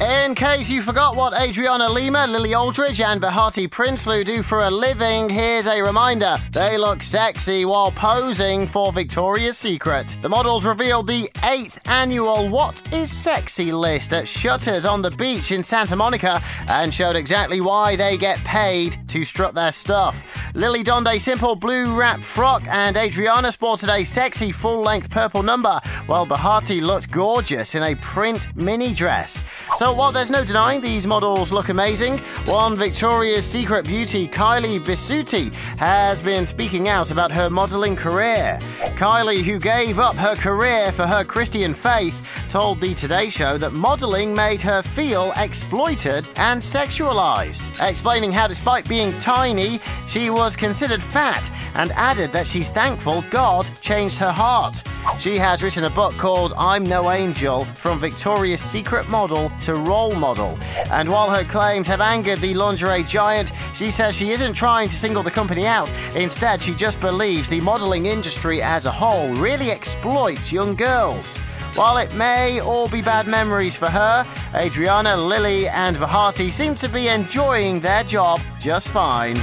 In case you forgot what Adriana Lima, Lily Aldridge, and Behati Prinsloo do for a living, here's a reminder. They look sexy while posing for Victoria's Secret. The models revealed the eighth annual What is Sexy list at Shutters on the beach in Santa Monica and showed exactly why they get paid to strut their stuff. Lily donned a simple blue wrap frock, and Adriana sported a sexy full length purple number, while Behati looked gorgeous in a print mini dress. So while there's no denying these models look amazing, one Victoria's Secret beauty, Kylie Bisutti, has been speaking out about her modeling career. Kylie, who gave up her career for her Christian faith, told the Today Show that modeling made her feel exploited and sexualized, explaining how despite being tiny, she was considered fat and added that she's thankful God changed her heart. She has written a book called I'm No Angel From Victoria's Secret Model to Role Model. And while her claims have angered the lingerie giant, she says she isn't trying to single the company out. Instead, she just believes the modeling industry as a whole really exploits young girls. While it may all be bad memories for her, Adriana, Lily, and Behati seem to be enjoying their job just fine.